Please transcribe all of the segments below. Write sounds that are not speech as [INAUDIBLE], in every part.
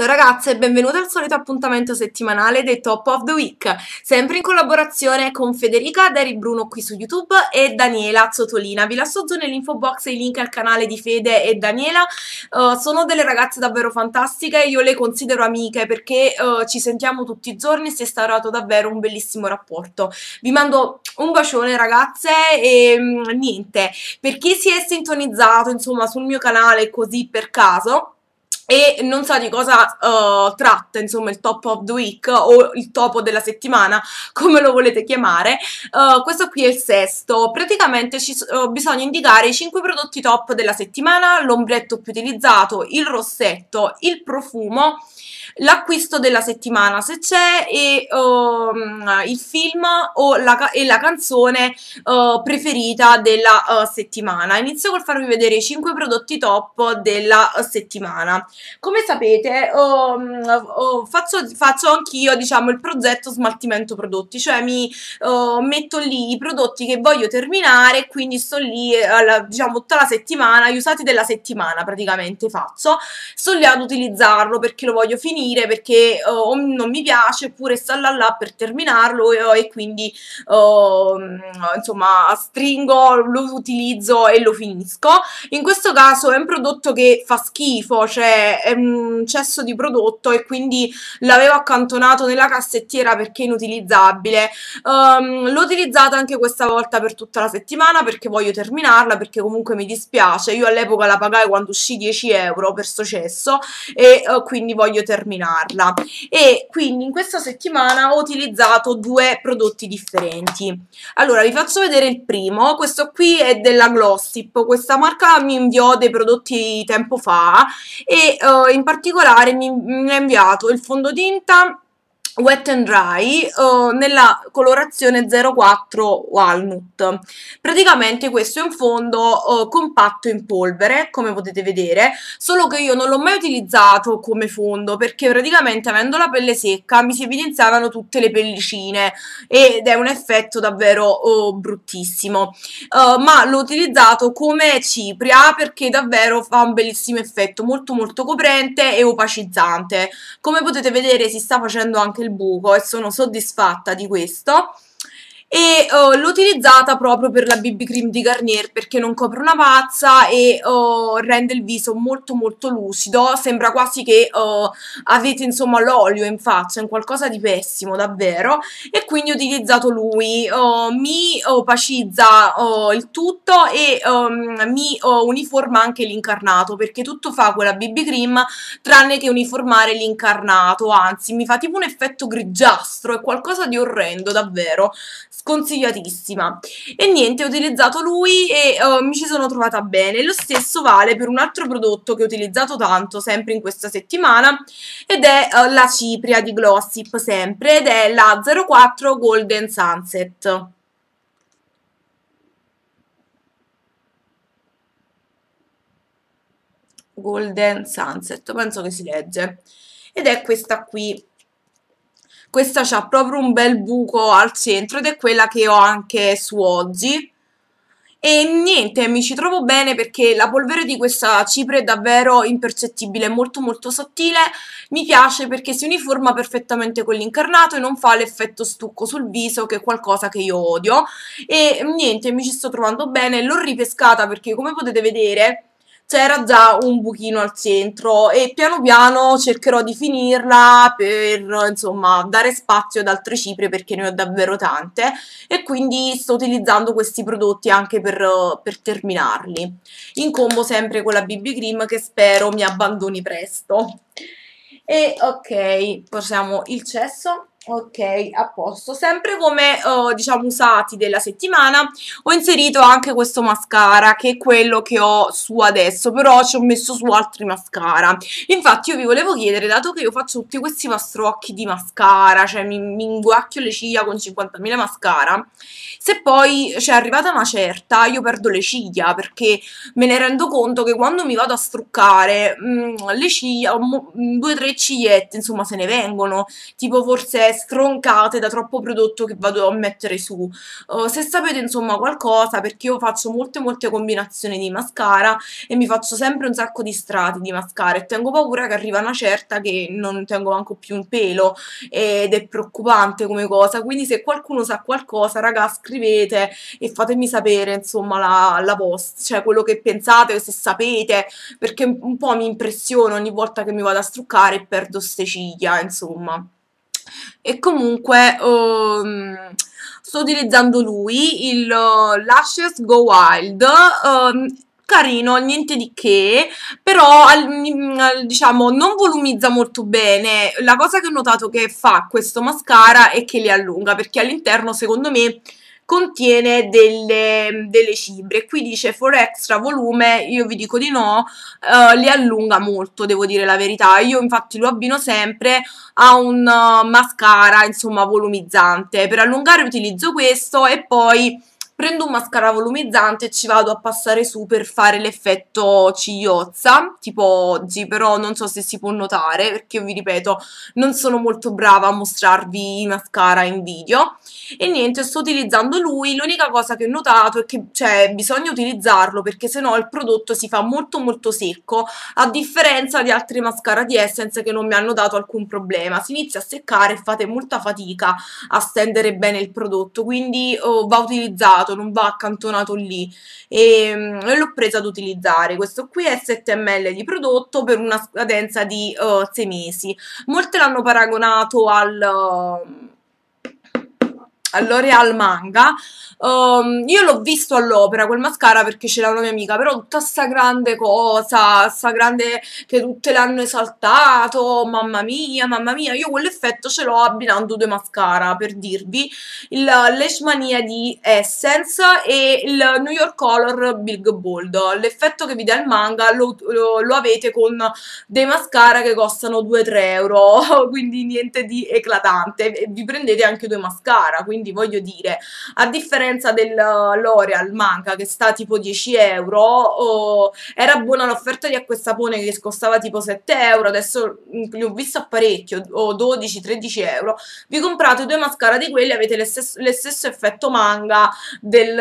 Ciao ragazze e benvenute al solito appuntamento settimanale dei Top of the Week, sempre in collaborazione con Federica Dari Bruno qui su YouTube e Daniela Zotolina. Vi lascio giù nell'info box i link al canale di Fede e Daniela, uh, sono delle ragazze davvero fantastiche, io le considero amiche perché uh, ci sentiamo tutti i giorni e si è instaurato davvero un bellissimo rapporto. Vi mando un bacione ragazze e um, niente, per chi si è sintonizzato insomma sul mio canale così per caso, e non so di cosa uh, tratta insomma il top of the week o il topo della settimana [LAUGHS] come lo volete chiamare uh, questo qui è il sesto praticamente ci, uh, bisogna indicare i 5 prodotti top della settimana l'ombretto più utilizzato il rossetto il profumo l'acquisto della settimana se c'è e um, il film o la, e la canzone preferita della settimana. Inizio col farvi vedere i 5 prodotti top della settimana. Come sapete um, faccio, faccio anch'io diciamo il progetto smaltimento prodotti, cioè mi metto lì i prodotti che voglio terminare quindi sto lì diciamo tutta la settimana, gli usati della settimana praticamente faccio, sto lì ad utilizzarlo perché lo voglio finire perché uh, non mi piace oppure sta là là per terminarlo e, e quindi uh, insomma stringo, lo utilizzo e lo finisco. In questo caso è un prodotto che fa schifo, cioè è un cesso di prodotto e quindi l'avevo accantonato nella cassettiera perché è inutilizzabile. Um, l'ho utilizzata anche questa volta per tutta la settimana perché voglio terminarla perché comunque mi dispiace. Io all'epoca la pagai quando uscì 10 euro per sto cesso e uh, quindi voglio terminarla e quindi in questa settimana ho utilizzato due prodotti differenti allora vi faccio vedere il primo questo qui è della Glossip questa marca mi inviò dei prodotti tempo fa e uh, in particolare mi, mi ha inviato il fondotinta Wet and Dry uh, nella colorazione 04 Walnut. Praticamente questo è un fondo uh, compatto in polvere, come potete vedere, solo che io non l'ho mai utilizzato come fondo perché praticamente avendo la pelle secca mi si evidenziavano tutte le pellicine ed è un effetto davvero uh, bruttissimo. ma l'ho utilizzato come cipria perché davvero fa un bellissimo effetto, molto molto coprente e opacizzante. Come potete vedere si sta facendo anche il buco e sono soddisfatta di questo e uh, l'ho utilizzata proprio per la BB cream di Garnier perché non copre una pazza e uh, rende il viso molto molto lucido. Sembra quasi che uh, avete insomma l'olio in faccia, è qualcosa di pessimo davvero. E quindi ho utilizzato lui. Mi opacizza il tutto e um, mi uniforma anche l'incarnato perché tutto fa quella BB cream tranne che uniformare l'incarnato. Anzi mi fa tipo un effetto grigiastro è qualcosa di orrendo davvero sconsigliatissima. E niente ho utilizzato lui e uh, mi ci sono trovata bene. Lo stesso vale per un altro prodotto che ho utilizzato tanto sempre in questa settimana ed è uh, la cipria di Glossip sempre ed è la 04 Golden Sunset. Golden Sunset, penso che si legge. Ed è questa qui questa c'ha proprio un bel buco al centro ed è quella che ho anche su oggi. E niente, mi ci trovo bene perché la polvere di questa cipria è davvero impercettibile, molto molto sottile, mi piace perché si uniforma perfettamente con l'incarnato e non fa l'effetto stucco sul viso che è qualcosa che io odio. E niente, mi ci sto trovando bene, l'ho ripescata perché come potete vedere c'era già un buchino al centro e piano piano cercherò di finirla per insomma dare spazio ad altre cipre perché ne ho davvero tante e quindi sto utilizzando questi prodotti anche per, per terminarli. In combo sempre con la BB Cream che spero mi abbandoni presto. E ok passiamo il cesso Ok, a posto. Sempre come, uh, diciamo, usati della settimana, ho inserito anche questo mascara, che è quello che ho su adesso, però ci ho messo su altri mascara. Infatti io vi volevo chiedere, dato che io faccio tutti questi pastrocchi di mascara, cioè mi, mi inguacchio le ciglia con 50.000 mascara, se poi c'è arrivata una certa, io perdo le ciglia, perché me ne rendo conto che quando mi vado a struccare, mh, mm, le ciglia, due o tre cigliette, insomma, se ne vengono, tipo forse stroncate da troppo prodotto che vado a mettere su. Uh, se sapete insomma qualcosa, perché io faccio molte molte combinazioni di mascara e mi faccio sempre un sacco di strati di mascara e tengo paura che arriva una certa che non tengo manco più un pelo ed è preoccupante come cosa, quindi se qualcuno sa qualcosa, raga, scrivete e fatemi sapere insomma la, la post, cioè quello che pensate, se sapete, perché un po' mi impressiona ogni volta che mi vado a struccare e perdo ste ciglia, insomma. E comunque um, sto utilizzando lui, il uh, Lashes Go Wild, um, carino, niente di che, però al, diciamo non volumizza molto bene. La cosa che ho notato che fa questo mascara è che li allunga, perché all'interno secondo me contiene delle, delle cibre. Qui dice for extra volume, io vi dico di no, uh, li allunga molto, devo dire la verità. Io infatti lo abbino sempre a un uh, mascara, insomma, volumizzante. Per allungare utilizzo questo e poi prendo un mascara volumizzante e ci vado a passare su per fare l'effetto cigliozza, tipo oggi, però non so se si può notare, perché vi ripeto, non sono molto brava a mostrarvi i mascara in video, e niente, sto utilizzando lui, l'unica cosa che ho notato è che, cioè, bisogna utilizzarlo, perché sennò il prodotto si fa molto molto secco, a differenza di altri mascara di Essence che non mi hanno dato alcun problema, si inizia a seccare e fate molta fatica a stendere bene il prodotto, quindi oh, va utilizzato, utilizzato, non va accantonato lì ehm, e l'ho preso ad utilizzare. Questo qui è 7 ml di prodotto per una scadenza di uh, 6 mesi. Molte l'hanno paragonato al... Uh, all'Oreal Manga. Um, io l'ho visto all'opera quel mascara perché ce l'ha una mia amica però tutta sta grande cosa sta grande che tutte l'hanno esaltato mamma mia mamma mia. Io quell'effetto ce l'ho abbinando due mascara per dirvi. Il Leishmania di Essence e il New York Color Big Bold. L'effetto che vi dà il manga lo, lo, lo avete con dei mascara che costano 2-3 euro [LAUGHS] quindi niente di eclatante. Vi prendete anche due mascara quindi quindi voglio dire, a differenza del L'Oreal Manca che sta tipo 10 euro, oh, era buona l'offerta di acquestapone che costava tipo 7 euro, adesso mm, li ho visto a parecchio, o 12-13 euro, vi comprate due mascara di quelli avete lo stesso, effetto manga del,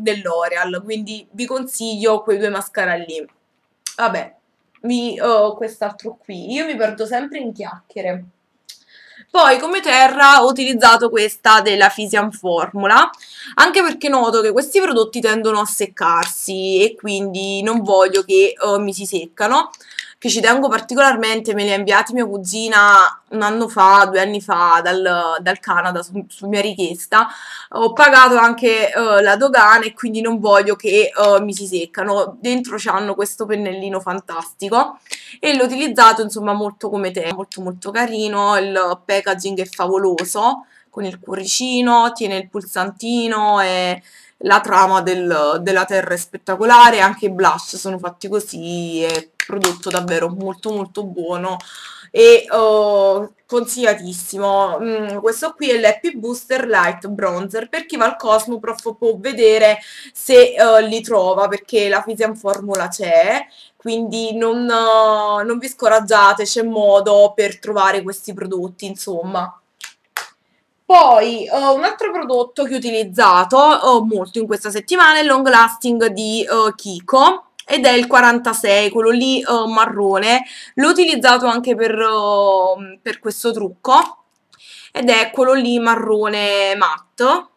dell'Oreal, quindi vi consiglio quei due mascara lì. Vabbè, vi, oh, quest'altro qui, io mi perdo sempre in chiacchiere. Poi come terra ho utilizzato questa della Fisian Formula, anche perché noto che questi prodotti tendono a seccarsi e quindi non voglio che uh, mi si seccano che ci tengo particolarmente, me li ha inviati mia cugina un anno fa, due anni fa dal, dal Canada su, su, mia richiesta, ho pagato anche uh, la dogana e quindi non voglio che uh, mi si seccano, dentro c'hanno questo pennellino fantastico e l'ho utilizzato insomma molto come te, molto molto carino, il packaging è favoloso, con il cuoricino, tiene il pulsantino e la trama del, della terra è spettacolare, anche i blush sono fatti così, è prodotto davvero molto molto buono e uh, consigliatissimo. Mm, questo qui è l'Happy Booster Light Bronzer, per chi va al Cosmoprof può vedere se uh, li trova, perché la Fisian Formula c'è, quindi non, uh, non vi scoraggiate, c'è modo per trovare questi prodotti, insomma. Poi uh, un altro prodotto che ho utilizzato uh, molto in questa settimana è il Long Lasting di uh, Kiko ed è il 46, quello lì marrone. L'ho utilizzato anche per, per, questo trucco ed è quello lì marrone matte.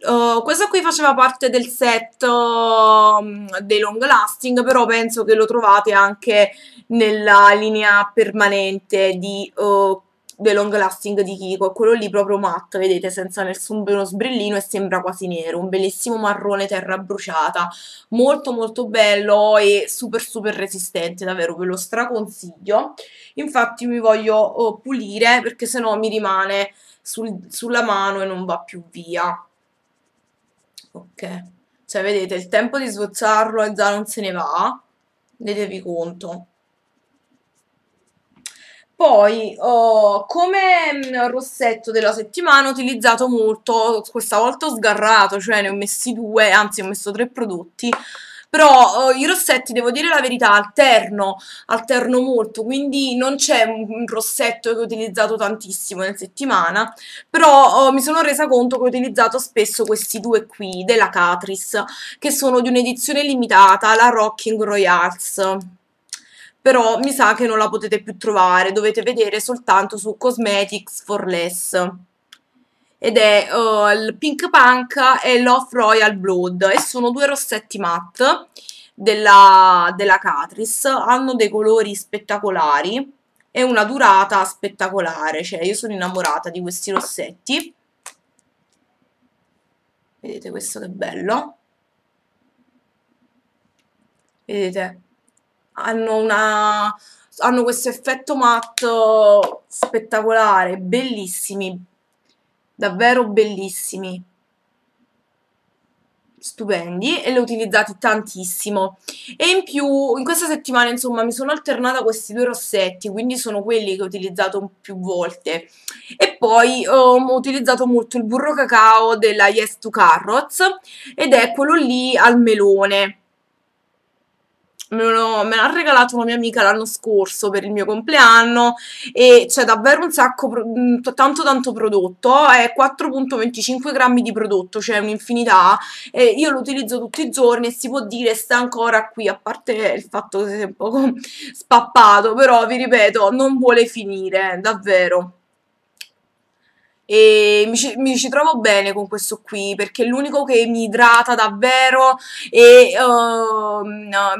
Uh, questo qui faceva parte del set uh, dei long lasting però penso che lo trovate anche nella linea permanente di uh, The Long Lasting di Kiko, quello lì proprio matto, vedete, senza nessun sbrillino e sembra quasi nero, un bellissimo marrone terra bruciata, molto molto bello e super super resistente, davvero ve lo straconsiglio. Infatti mi voglio oh, pulire perché sennò mi rimane sul, sulla mano e non va più via. Ok, cioè vedete, il tempo di sbocciarlo e già non se ne va, vedetevi conto. Poi, oh, come mm, rossetto della settimana ho utilizzato molto, questa volta ho sgarrato, cioè ne ho messi due, anzi ho messo tre prodotti, però uh, i rossetti, devo dire la verità, alterno, alterno molto, quindi non c'è un, rossetto che ho utilizzato tantissimo in settimana, però uh, mi sono resa conto che ho utilizzato spesso questi due qui, della Catrice, che sono di un'edizione limitata, la Rocking Royals però mi sa che non la potete più trovare, dovete vedere soltanto su Cosmetics for Less. Ed è uh, il Pink Punk e l'Off Royal Blood. E sono due rossetti matte della, della Catrice, hanno dei colori spettacolari e una durata spettacolare, cioè io sono innamorata di questi rossetti. Vedete questo che bello? Vedete hanno una hanno questo effetto matte spettacolare bellissimi davvero bellissimi. Stupendi e li ho utilizzati tantissimo. E in più in questa settimana insomma mi sono alternata questi due rossetti quindi sono quelli che ho utilizzato più volte. E poi um, ho utilizzato molto il burro cacao della Yes to Carrots ed è quello lì al melone me, lo, me l'ha regalato una mia amica l'anno scorso per il mio compleanno e c'è davvero un sacco, mm, tanto tanto prodotto, è 4.25 grammi di prodotto, cioè un'infinità, e io lo utilizzo tutti i giorni e si può dire sta ancora qui, a parte il fatto che è un po' [LAUGHS] spappato, però vi ripeto, non vuole finire, davvero e mi ci, mi ci, trovo bene con questo qui perché è l'unico che mi idrata davvero e uh,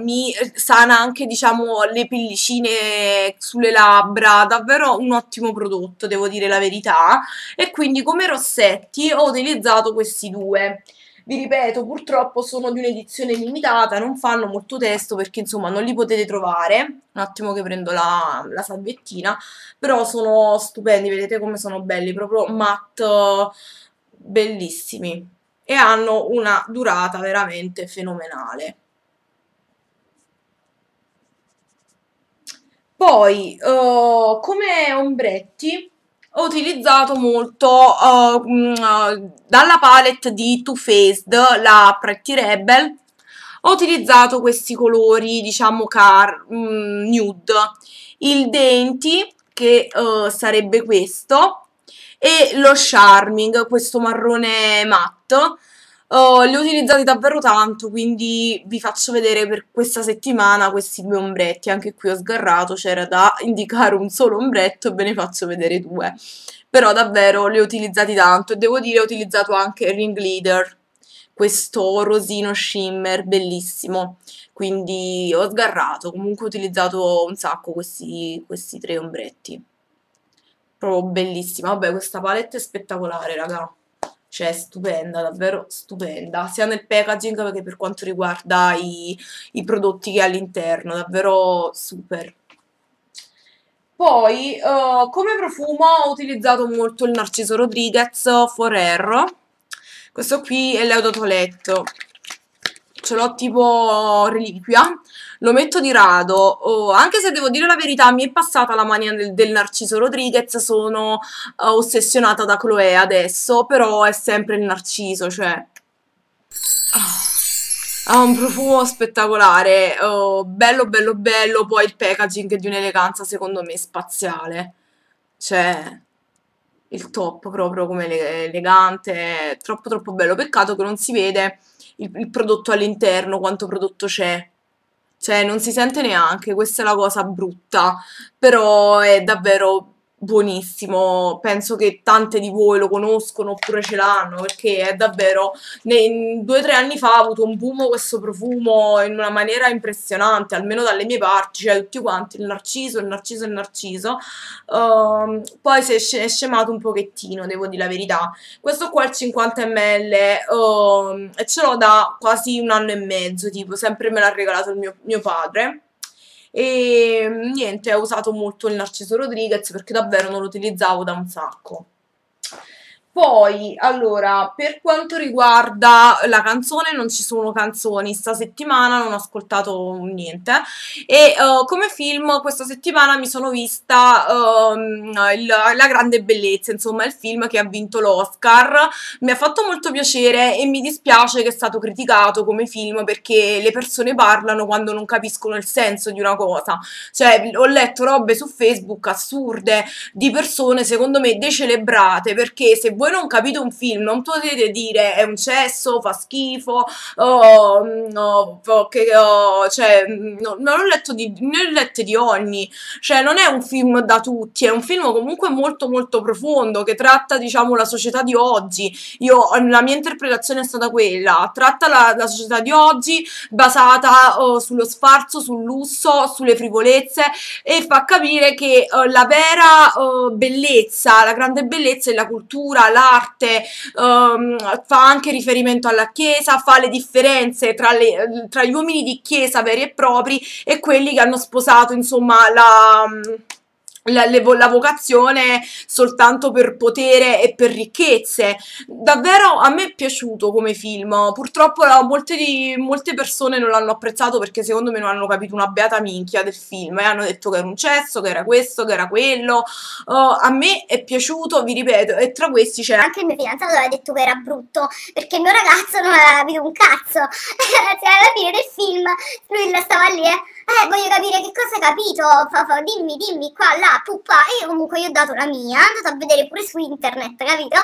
mi sana anche diciamo le pellicine sulle labbra. Davvero un ottimo prodotto devo dire la verità. E quindi come rossetti ho utilizzato questi due vi ripeto, purtroppo sono di un'edizione limitata, non fanno molto testo perché insomma non li potete trovare. Un attimo che prendo la, la salvettina, però sono stupendi, vedete come sono belli, proprio matte, bellissimi. E hanno una durata veramente fenomenale. Poi, uh, come ombretti, ho utilizzato molto uh, uh, dalla palette di Too Faced, la Pretty Rebel, ho utilizzato questi colori, diciamo, car mm, nude. Il Dainty, che uh, sarebbe questo, e lo Charming, questo marrone matte. Uh, li ho utilizzati davvero tanto, quindi vi faccio vedere per questa settimana questi due ombretti. Anche qui ho sgarrato, c'era da [LAUGHS] indicare un solo ombretto e ve ne faccio vedere due. Però davvero li ho utilizzati tanto e devo dire ho utilizzato anche il ring leader, questo rosino shimmer bellissimo. Quindi ho sgarrato, comunque ho utilizzato un sacco questi, questi tre ombretti. Proprio bellissima. Vabbè, questa palette è spettacolare, raga cioè stupenda, davvero stupenda, sia nel packaging che per quanto riguarda i, i prodotti che all'interno, davvero super. Poi, uh, come profumo ho utilizzato molto il Narciso Rodriguez Forer, questo qui è l'Eau Toilette, ce l'ho tipo reliquia, lo metto di rado, oh, anche se devo dire la verità, mi è passata la mania del, del Narciso Rodriguez, sono uh, ossessionata da Chloe adesso, però è sempre il Narciso, cioè... Ha un profumo spettacolare, oh, bello bello bello, poi il packaging è di un'eleganza secondo me spaziale, cioè il top proprio come elegante, troppo troppo bello, peccato che non si vede il, il prodotto all'interno, quanto prodotto c'è, cioè non si sente neanche, questa è la cosa brutta, però è davvero buonissimo, penso che tante di voi lo conoscono oppure ce l'hanno perché è davvero, due o tre anni fa ha avuto un boom questo profumo in una maniera impressionante, almeno dalle mie parti, cioè tutti quanti, il narciso, il narciso, il narciso, uh, poi si è, scemato un pochettino, devo dire la verità. Questo qua è il 50 ml uh, e ce l'ho da quasi un anno e mezzo, tipo, sempre me l'ha regalato il mio, mio padre e niente, ho usato molto il Narciso Rodriguez perché davvero non lo utilizzavo da un sacco. Poi, allora, per quanto riguarda la canzone, non ci sono canzoni, sta settimana non ho ascoltato niente. E uh, come film questa settimana mi sono vista uh, il, La grande bellezza, insomma il film che ha vinto l'Oscar, mi ha fatto molto piacere e mi dispiace che è stato criticato come film perché le persone parlano quando non capiscono il senso di una cosa, cioè ho letto robe su Facebook assurde di persone secondo me decelebrate perché se voi non capite un film non potete dire è un cesso, fa schifo, oh, no, che, oh, cioè, no, non ho letto di, ne ho lette di ogni, cioè non è un film da tutti, è un film comunque molto molto profondo che tratta diciamo la società di oggi, io la mia interpretazione è stata quella, tratta la, la società di oggi basata oh, sullo sfarzo, sul lusso, sulle frivolezze e fa capire che oh, la vera oh, bellezza, la grande bellezza è la cultura, l'arte, um, fa anche riferimento alla Chiesa, fa le differenze tra, le, tra gli uomini di Chiesa veri e propri e quelli che hanno sposato, insomma, la la, la, vocazione soltanto per potere e per ricchezze. Davvero a me è piaciuto come film. Purtroppo molte, di, molte persone non l'hanno apprezzato perché secondo me non hanno capito una beata minchia del film e hanno detto che era un cesso, che era questo, che era quello. Uh, a me è piaciuto, vi ripeto, e tra questi c'è. Anche il mio fidanzato aveva detto che era brutto perché il mio ragazzo non aveva capito un cazzo. [LAUGHS] cioè, alla fine del film lui stava lì, eh eh, voglio capire che cosa hai capito, fa, fa, dimmi, dimmi, qua, là, pupà, e io comunque gli ho dato la mia, andato a vedere pure su internet, capito?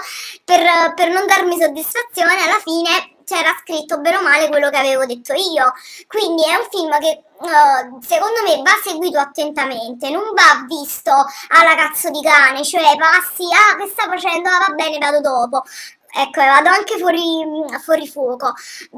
Per, per non darmi soddisfazione, alla fine c'era scritto bene o male quello che avevo detto io, quindi è un film che uh, secondo me va seguito attentamente, non va visto alla cazzo di cane, cioè passi, ah che sta facendo, ah va bene vado dopo, Ecco, vado anche fuori, fuori, fuoco.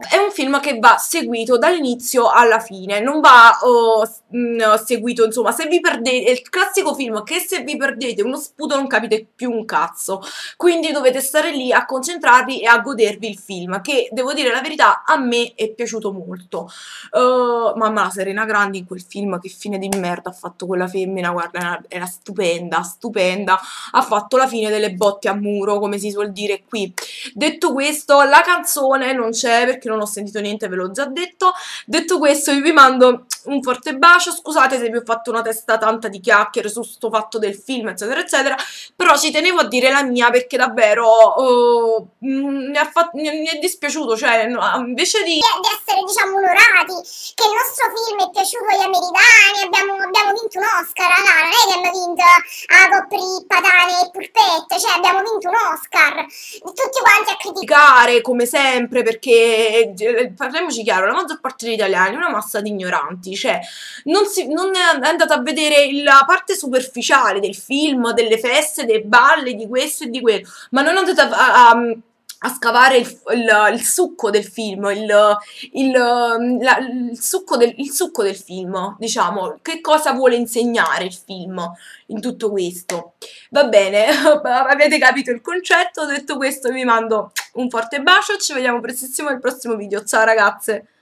È un film che va seguito dall'inizio alla fine, non va oh, mh, seguito, insomma, se vi perdete, è il classico film che se vi perdete uno sputo non capite più un cazzo, quindi dovete stare lì a concentrarvi e a godervi il film, che devo dire la verità, a me è piaciuto molto. Uh, mamma, la Serena Grandi in quel film, che fine di merda ha fatto quella femmina, guarda, era stupenda, stupenda, ha fatto la fine delle botte a muro, come si suol dire qui. Detto questo, la canzone non c'è perché non ho sentito niente, ve l'ho già detto. Detto questo, vi mando un forte bacio. Scusate se vi ho fatto una testa tanta di chiacchiere su sto fatto del film, eccetera, eccetera. Però ci tenevo a dire la mia perché davvero oh, mi, ha fatto, mi, è dispiaciuto. Cioè, invece di... di essere, diciamo, onorati che il nostro film è piaciuto agli americani, abbiamo, abbiamo vinto un Oscar. No, non è che hanno vinto a Copri, Patane e Pulpette, cioè abbiamo vinto un Oscar. Tutti tutti quanti a criticare come sempre perché eh, parliamoci chiaro la maggior parte degli italiani è una massa di ignoranti cioè non, si, non è andata a vedere la parte superficiale del film delle feste, dei balli di questo e di quello ma non è andata a, a a scavare il, il, il, succo del film, il, la, succo del, il, succo del, film, diciamo, che cosa vuole insegnare il film in tutto questo. Va bene, [LAUGHS] avete capito il concetto, detto questo vi mando un forte bacio, ci vediamo prestissimo nel prossimo video, ciao ragazze!